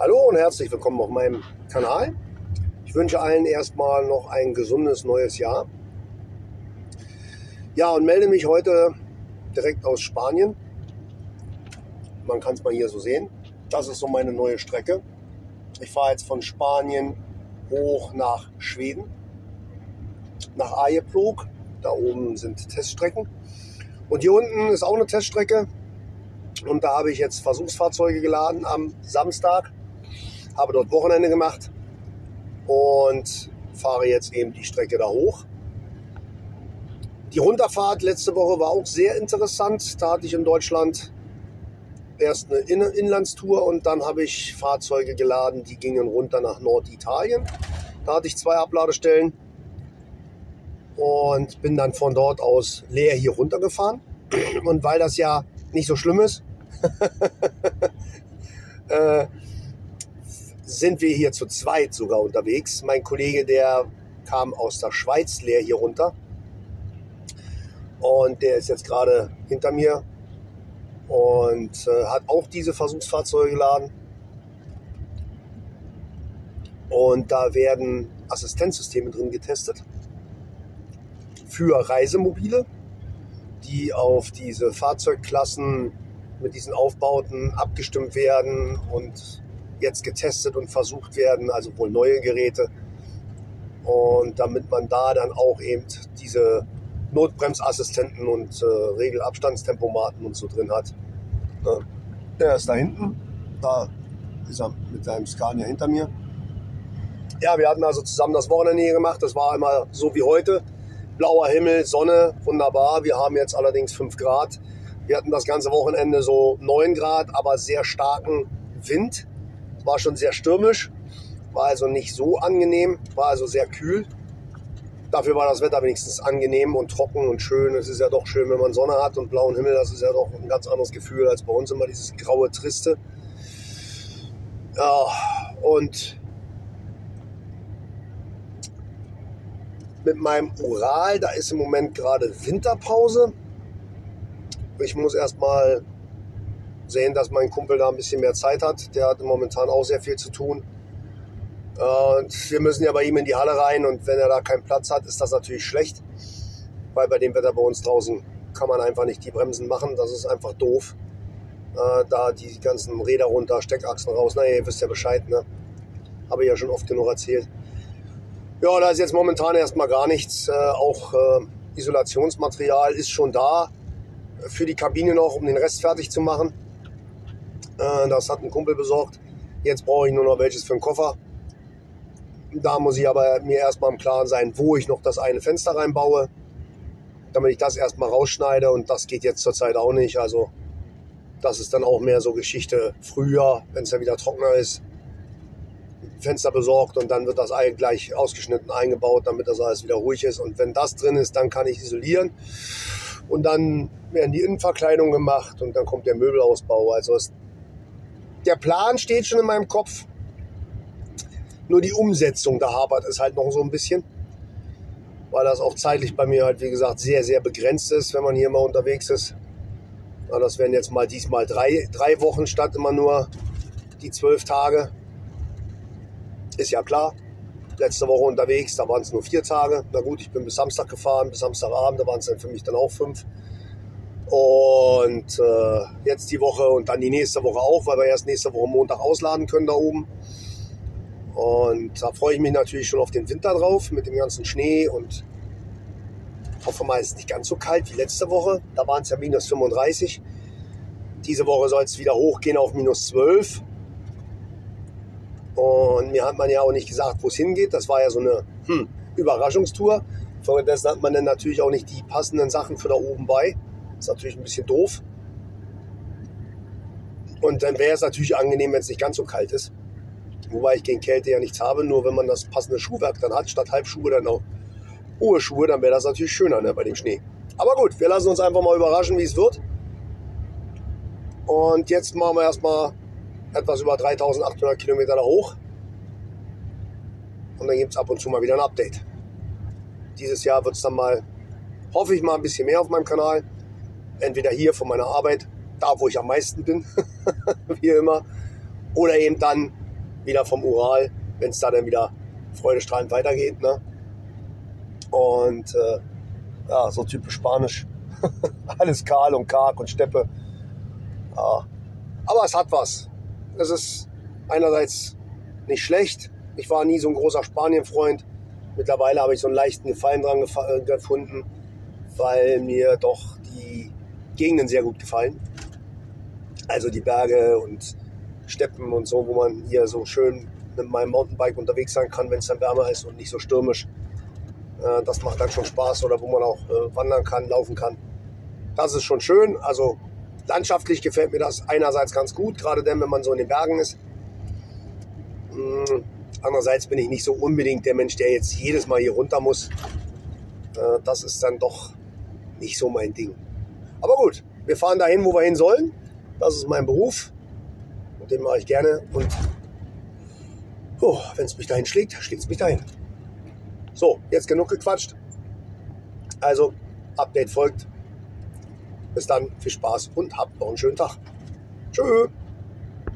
Hallo und herzlich willkommen auf meinem Kanal. Ich wünsche allen erstmal noch ein gesundes neues Jahr. Ja, und melde mich heute direkt aus Spanien. Man kann es mal hier so sehen. Das ist so meine neue Strecke. Ich fahre jetzt von Spanien hoch nach Schweden, nach Arjeplog. Da oben sind Teststrecken. Und hier unten ist auch eine Teststrecke. Und da habe ich jetzt Versuchsfahrzeuge geladen am Samstag habe dort Wochenende gemacht und fahre jetzt eben die Strecke da hoch. Die Runterfahrt letzte Woche war auch sehr interessant. Da hatte ich in Deutschland erst eine In Inlandstour und dann habe ich Fahrzeuge geladen, die gingen runter nach Norditalien. Da hatte ich zwei Abladestellen und bin dann von dort aus leer hier runtergefahren. Und weil das ja nicht so schlimm ist, äh, sind wir hier zu zweit sogar unterwegs. Mein Kollege, der kam aus der Schweiz leer hier runter. Und der ist jetzt gerade hinter mir und äh, hat auch diese Versuchsfahrzeuge geladen. Und da werden Assistenzsysteme drin getestet für Reisemobile, die auf diese Fahrzeugklassen mit diesen Aufbauten abgestimmt werden und jetzt getestet und versucht werden, also wohl neue Geräte. Und damit man da dann auch eben diese Notbremsassistenten und äh, Regelabstandstempomaten und so drin hat. Ja. Der ist da hinten. Da ist er mit seinem Scania hinter mir. Ja, wir hatten also zusammen das Wochenende hier gemacht. Das war immer so wie heute. Blauer Himmel, Sonne, wunderbar. Wir haben jetzt allerdings 5 Grad. Wir hatten das ganze Wochenende so 9 Grad, aber sehr starken Wind. War schon sehr stürmisch, war also nicht so angenehm, war also sehr kühl. Dafür war das Wetter wenigstens angenehm und trocken und schön. Es ist ja doch schön, wenn man Sonne hat und blauen Himmel. Das ist ja doch ein ganz anderes Gefühl als bei uns immer dieses graue, triste. Ja, und mit meinem Ural, da ist im Moment gerade Winterpause. Ich muss erstmal sehen, dass mein Kumpel da ein bisschen mehr Zeit hat. Der hat momentan auch sehr viel zu tun. Und wir müssen ja bei ihm in die Halle rein und wenn er da keinen Platz hat, ist das natürlich schlecht. Weil bei dem Wetter bei uns draußen kann man einfach nicht die Bremsen machen. Das ist einfach doof. Äh, da die ganzen Räder runter, Steckachsen raus. Naja, ihr wisst ja Bescheid, ne? Habe ich ja schon oft genug erzählt. Ja, da ist jetzt momentan erstmal gar nichts. Äh, auch äh, Isolationsmaterial ist schon da für die Kabine noch, um den Rest fertig zu machen. Äh, das hat ein Kumpel besorgt. Jetzt brauche ich nur noch welches für den Koffer. Da muss ich aber mir erstmal im Klaren sein, wo ich noch das eine Fenster reinbaue, damit ich das erstmal rausschneide. Und das geht jetzt zurzeit auch nicht. Also das ist dann auch mehr so Geschichte früher, wenn es ja wieder trockener ist. Fenster besorgt und dann wird das Ei gleich ausgeschnitten eingebaut, damit das alles wieder ruhig ist. Und wenn das drin ist, dann kann ich isolieren. Und dann werden die Innenverkleidungen gemacht und dann kommt der Möbelausbau. Also es der Plan steht schon in meinem Kopf. Nur die Umsetzung, da hapert es halt noch so ein bisschen. Weil das auch zeitlich bei mir halt, wie gesagt, sehr, sehr begrenzt ist, wenn man hier mal unterwegs ist. Das werden jetzt mal diesmal drei, drei Wochen statt immer nur die zwölf Tage. Ist ja klar. Letzte Woche unterwegs, da waren es nur vier Tage. Na gut, ich bin bis Samstag gefahren, bis Samstagabend, da waren es dann für mich dann auch fünf. Und äh, jetzt die Woche und dann die nächste Woche auch, weil wir erst nächste Woche Montag ausladen können da oben. Und da freue ich mich natürlich schon auf den Winter drauf mit dem ganzen Schnee und hoffe mal, es ist nicht ganz so kalt wie letzte Woche. Da waren es ja minus 35. Diese Woche soll es wieder hochgehen auf minus 12. Und mir hat man ja auch nicht gesagt, wo es hingeht. Das war ja so eine hm, Überraschungstour. Währenddessen hat man dann natürlich auch nicht die passenden Sachen für da oben bei. Ist natürlich ein bisschen doof. Und dann wäre es natürlich angenehm, wenn es nicht ganz so kalt ist. Wobei ich gegen Kälte ja nichts habe, nur wenn man das passende Schuhwerk dann hat, statt Halbschuhe dann auch hohe Schuhe, dann wäre das natürlich schöner ne, bei dem Schnee. Aber gut, wir lassen uns einfach mal überraschen, wie es wird. Und jetzt machen wir erstmal etwas über 3800 Kilometer da hoch. Und dann gibt es ab und zu mal wieder ein Update. Dieses Jahr wird es dann mal, hoffe ich mal, ein bisschen mehr auf meinem Kanal entweder hier von meiner Arbeit, da wo ich am meisten bin, wie immer, oder eben dann wieder vom Ural, wenn es da dann wieder freudestrahlend weitergeht. Ne? Und äh, ja, so typisch Spanisch. Alles kahl und karg und Steppe. Ja. Aber es hat was. Es ist einerseits nicht schlecht. Ich war nie so ein großer Spanien-Freund. Mittlerweile habe ich so einen leichten Gefallen dran äh, gefunden, weil mir doch die Gegenden sehr gut gefallen. Also die Berge und Steppen und so, wo man hier so schön mit meinem Mountainbike unterwegs sein kann, wenn es dann wärmer ist und nicht so stürmisch. Äh, das macht dann schon Spaß oder wo man auch äh, wandern kann, laufen kann. Das ist schon schön. Also landschaftlich gefällt mir das einerseits ganz gut, gerade dann, wenn man so in den Bergen ist. Mm, andererseits bin ich nicht so unbedingt der Mensch, der jetzt jedes Mal hier runter muss. Äh, das ist dann doch nicht so mein Ding. Aber gut, wir fahren dahin, wo wir hin sollen. Das ist mein Beruf. Und den mache ich gerne. Und oh, wenn es mich dahin schlägt, schlägt es mich dahin. So, jetzt genug gequatscht. Also, Update folgt. Bis dann, viel Spaß und habt noch einen schönen Tag. Tschüss.